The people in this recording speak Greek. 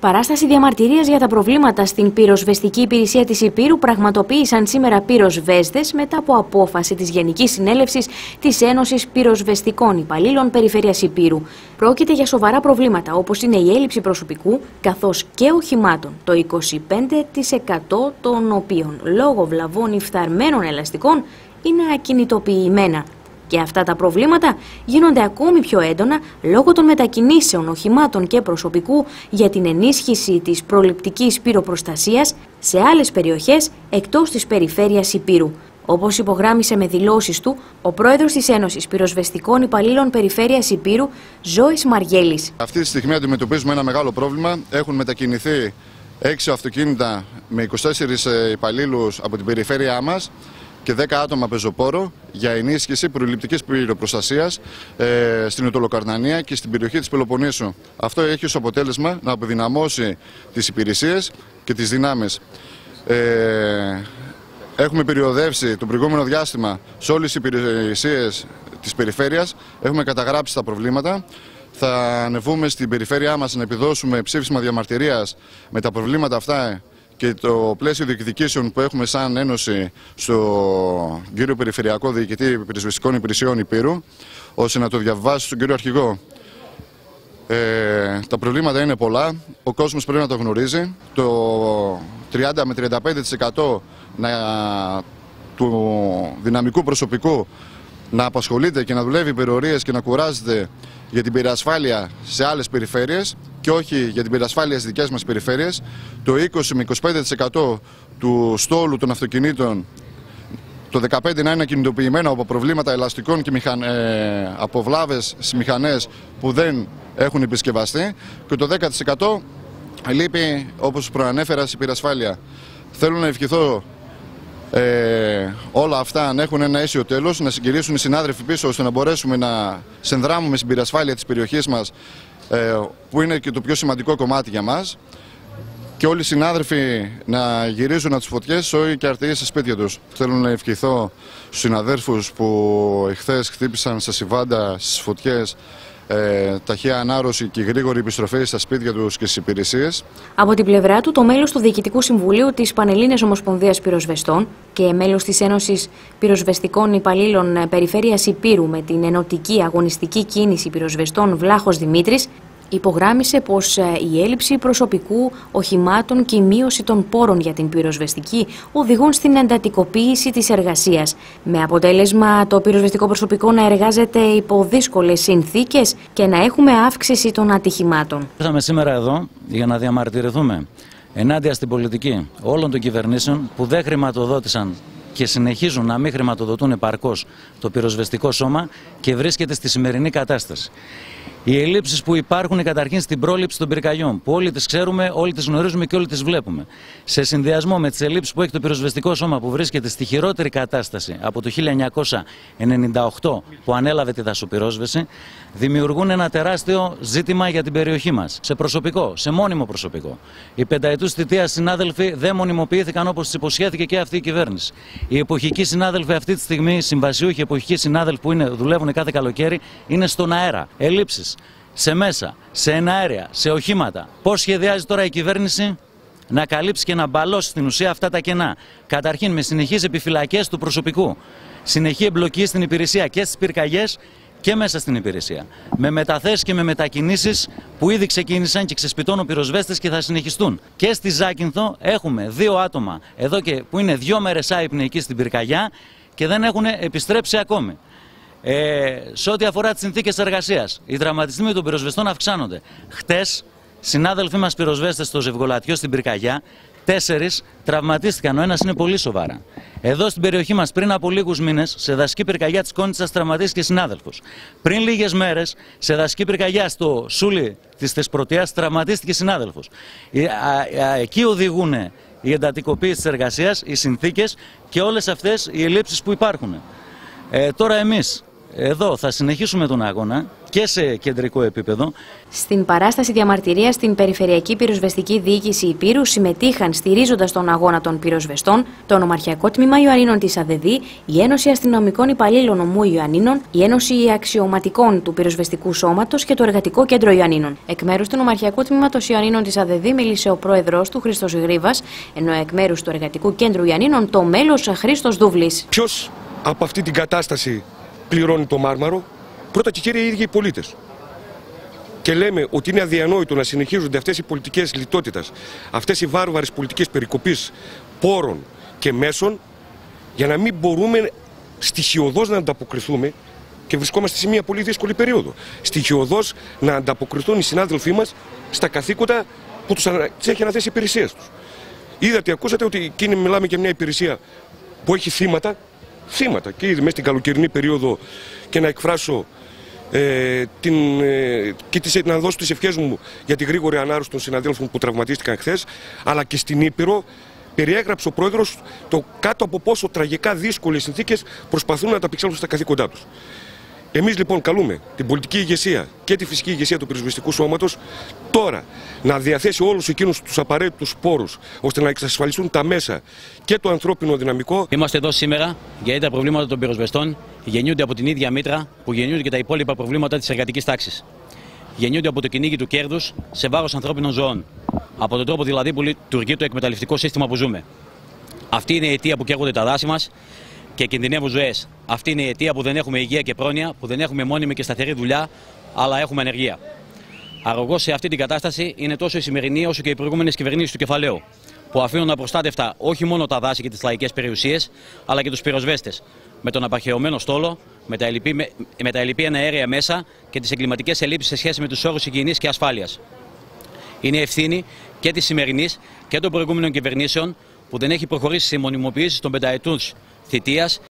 Παράσταση διαμαρτυρίας για τα προβλήματα στην πυροσβεστική υπηρεσία της Υπήρου πραγματοποίησαν σήμερα πυροσβέστες μετά από απόφαση της Γενικής Συνέλευσης της Ένωσης Πυροσβεστικών Υπαλλήλων Περιφέρειας Υπήρου. Πρόκειται για σοβαρά προβλήματα όπως είναι η έλλειψη προσωπικού καθώς και οχημάτων, το 25% των οποίων λόγω βλαβών ή φθαρμένων ελαστικών είναι ακινητοποιημένα. Και αυτά τα προβλήματα γίνονται ακόμη πιο έντονα λόγω των μετακινήσεων οχημάτων και προσωπικού για την ενίσχυση της προληπτικής πυροπροστασίας σε άλλες περιοχές εκτός της περιφέρειας Υπήρου. Όπως υπογράμμισε με δηλώσεις του ο πρόεδρος της Ένωσης Πυροσβεστικών Υπαλλήλων Περιφέρειας Υπήρου, Ζώης Μαργέλης. Αυτή τη στιγμή αντιμετωπίζουμε ένα μεγάλο πρόβλημα. Έχουν μετακινηθεί έξι αυτοκίνητα με 24 υπαλλήλους από την περιφέρειά μας και 10 άτομα πεζοπόρο για ενίσχυση προληπτικής πυροπροστασία ε, στην Οτολοκαρνανία και στην περιοχή της Πελοποννήσου. Αυτό έχει ως αποτέλεσμα να αποδυναμώσει τις υπηρεσίες και τις δυνάμεις. Ε, έχουμε περιοδεύσει το προηγούμενο διάστημα σε όλες τις υπηρεσίες της περιφέρειας. Έχουμε καταγράψει τα προβλήματα. Θα ανεβούμε στην περιφέρειά μας να επιδώσουμε ψήφισμα διαμαρτυρίας με τα προβλήματα αυτά και το πλαίσιο διεκδικήσεων που έχουμε σαν Ένωση στο κύριο Περιφερειακό Διοικητή Πυροσβεστικών Υπηρεσιών Υπήρου, ώστε να το διαβάσει στον κύριο Αρχηγό. Ε, τα προβλήματα είναι πολλά, ο κόσμος πρέπει να το γνωρίζει. Το 30 με 35% να, του δυναμικού προσωπικού να απασχολείται και να δουλεύει υπερορίες και να κουράζεται για την πυρασφάλεια σε άλλες περιφέρειες και όχι για την πυρασφάλεια στις δικές μας περιφέρειες. Το 20 με 25% του στόλου των αυτοκινήτων το 15 να είναι κινητοποιημένο από προβλήματα ελαστικών και μηχαν... ε, από βλάβες στις μηχανές που δεν έχουν επισκευαστεί και το 10% λείπει όπως προανέφερα στην πυρασφάλεια. Θέλω να ευχηθώ ε, όλα αυτά να έχουν ένα αίσιο τέλος, να συγκυρίσουν οι συνάδελφοι πίσω ώστε να μπορέσουμε να συνδράμουμε στην πυρασφάλεια της περιοχής μας ε, που είναι και το πιο σημαντικό κομμάτι για μας και όλοι οι συνάδελφοι να γυρίζουν από τις φωτιές όχι και αρτηρίες στα σπίτια τους. Θέλω να ευχηθώ στους συναδέλφους που εχθές χτύπησαν στα Σιβάντα στις φωτιές ε, ταχεία ανάρρωση και γρήγορη επιστροφή στα σπίτια τους και στις υπηρεσίες. Από την πλευρά του, το μέλος του Διοικητικού Συμβουλίου της Πανελλήνιας Ομοσπονδίας Πυροσβεστών και μέλος της Ένωσης Πυροσβεστικών Υπαλλήλων Περιφέρειας Υπήρου με την Ενωτική Αγωνιστική Κίνηση Πυροσβεστών Βλάχος Δημήτρης υπογράμμισε πως ε, η έλλειψη προσωπικού οχημάτων και η μείωση των πόρων για την πυροσβεστική οδηγούν στην εντατικοποίηση της εργασίας, με αποτέλεσμα το πυροσβεστικό προσωπικό να εργάζεται υπό δύσκολες συνθήκες και να έχουμε αύξηση των ατυχημάτων. Ήρθαμε σήμερα εδώ για να διαμαρτυρηθούμε ενάντια στην πολιτική όλων των κυβερνήσεων που δεν χρηματοδότησαν και συνεχίζουν να μην χρηματοδοτούν επαρκώς το πυροσβεστικό σώμα και βρίσκεται στη σημερινή κατάσταση. Οι ελλείψεις που υπάρχουν καταρχήν στην πρόληψη των πυρκαγιών, που όλοι τις ξέρουμε, όλοι τις γνωρίζουμε και όλοι τις βλέπουμε. Σε συνδυασμό με τις ελλείψεις που έχει το πυροσβεστικό σώμα που βρίσκεται στη χειρότερη κατάσταση από το 1998 που ανέλαβε τη δασοπυρόσβεση, δημιουργούν ένα τεράστιο ζήτημα για την περιοχή μας. Σε προσωπικό, σε μόνιμο προσωπικό. Οι πενταετούς θητεία συνάδελφοι δεν μονιμοποιήθηκαν όπως τις υποσχέθηκε και αυτή η κυβέρνηση. Οι εποχικοί συνάδελφοι αυτή τη στιγμή, συμβασιούχοι εποχικοί συνάδελφοι που είναι, δουλεύουν κάθε καλοκαίρι, είναι στον αέρα. Ελλείψεις σε μέσα, σε εναέρια, σε οχήματα. Πώς σχεδιάζει τώρα η κυβέρνηση; Να καλύψει και να μπαλώσει στην ουσία αυτά τα κενά. Καταρχήν με συνεχείς επιφυλακές του προσωπικού. Συνεχή εμπλοκή στην υπηρεσία και στις πυρκαγιές και μέσα στην υπηρεσία. Με μεταθέσεις και με μετακινήσεις που ήδη ξεκίνησαν και ξεσπιτώνουν πυροσβέστες και θα συνεχιστούν. Και στη Ζάκυνθο έχουμε δύο άτομα εδώ και που είναι δύο μέρες άϊπνοι εκεί στην πυρκαγιά και δεν έχουν επιστρέψει ακόμη. Ε, σε ό,τι αφορά τις συνθήκες εργασίας, οι δραματισμοί των πυροσβεστών αυξάνονται. Χτες, συνάδελφοί μας πυροσβέστες στο Ζευγολατιό στην Πυρκαγιά, τέσσερις τραυματίστηκαν. Ο ένας είναι πολύ σοβαρά. Εδώ στην περιοχή μας, πριν από λίγους μήνες, σε δασική πυρκαγιά της Κόνιτσα τραυματίστηκε συνάδελφος. Πριν λίγες μέρες, σε δασική πυρκαγιά στο Σούλι της Θεσπρωτείας, τραυματίστηκε συνάδελφος. Εκεί οδηγούν η εντατικοποίηση της εργασίας, οι συνθήκες και όλες αυτές οι ελλείψεις που υπάρχουν. Ε, τώρα εμείς εδώ θα συνεχίσουμε τον αγώνα και σε κεντρικό επίπεδο. Στην παράσταση διαμαρτυρίας στην Περιφερειακή Πυροσβεστική Διοίκηση Υπήρου συμμετείχαν στηρίζοντας τον αγώνα των πυροσβεστών το Ονομαρχιακό Τμήμα Ιωαννίνων της ΑΔΕΔΗ, η Ένωση Αστυνομικών Υπαλλήλων Ομού Ιωαννίνων, η Ένωση Αξιωματικών του Πυροσβεστικού Σώματος και το Εργατικό Κέντρο Ιωαννίνων. Εκ μέρους του Νομαρχιακού Τμήματος Ιωαννίνων της ΑΔΕΔΗ μίλησε ο πρόεδρός του Χρήστος Γρήβα, ενώ εκ μέρους του Εργατικού Κέντρου Ιωαννίνων το μέλος Χρήστος Δούβλης. Ποιος από αυτή την κατάσταση πληρώνει το μάρμαρο, πρώτα και κύρια οι ίδιοι οι πολίτες. Και λέμε ότι είναι αδιανόητο να συνεχίζονται αυτές οι πολιτικές λιτότητας, αυτές οι βάρβαρες πολιτικές περικοπής πόρων και μέσων, για να μην μπορούμε στοιχειοδός να ανταποκριθούμε και βρισκόμαστε σε μια πολύ δύσκολη περίοδο. Στοιχειοδός να ανταποκριθούν οι συνάδελφοί μας στα καθήκοντα που τους έχει αναθέσει η υπηρεσία τους. Είδατε, ακούσατε ότι εκείνη μιλάμε για μια υπηρεσία που έχει θύματα, θύματα και ήδη μέσα στην καλοκαιρινή περίοδο και να εκφράσω ε, την, ε, και τις, να δώσω τις ευχές μου για τη γρήγορη ανάρρωση των συναδέλφων που τραυματίστηκαν χθες, αλλά και στην Ήπειρο περιέγραψε ο πρόεδρος το κάτω από πόσο τραγικά δύσκολες συνθήκες προσπαθούν να τα στα καθήκοντά τους. Εμείς λοιπόν καλούμε την πολιτική ηγεσία και τη φυσική ηγεσία του πυροσβεστικού σώματος τώρα να διαθέσει όλους εκείνους τους απαραίτητους πόρους ώστε να εξασφαλιστούν τα μέσα και το ανθρώπινο δυναμικό. Είμαστε εδώ σήμερα γιατί τα προβλήματα των πυροσβεστών γεννιούνται από την ίδια μήτρα που γεννιούνται και τα υπόλοιπα προβλήματα της εργατικής τάξης. Γεννιούνται από το κυνήγι του κέρδους σε βάρος ανθρώπινων ζωών. Από τον τρόπο δηλαδή που λειτουργεί το εκμεταλλευτικό σύστημα που ζούμε. Αυτή είναι η αιτία που καίγονται τα δάση μας και κινδυνεύουν ζωές. Αυτή είναι η αιτία που δεν έχουμε υγεία και πρόνοια, που δεν έχουμε μόνιμη και σταθερή δουλειά, αλλά έχουμε ανεργία. Αρρωγός σε αυτή την κατάσταση είναι τόσο η σημερινή όσο και οι προηγούμενες κυβερνήσεις του κεφαλαίου, που αφήνουν απροστάτευτα όχι μόνο τα δάση και τις λαϊκές περιουσίες, αλλά και τους πυροσβέστες, με τον απαρχαιωμένο στόλο, με τα ελληπή, με τα ελληπή αέρια μέσα και τις εγκληματικές ελλείψεις σε σχέση με τους όρους υγιεινής και ασφάλειας. Είναι ευθύνη και της σημερινής και των προηγούμενων κυβερνήσεων που δεν έχει προχωρήσει σε μονιμοποίηση των πενταετούς Citías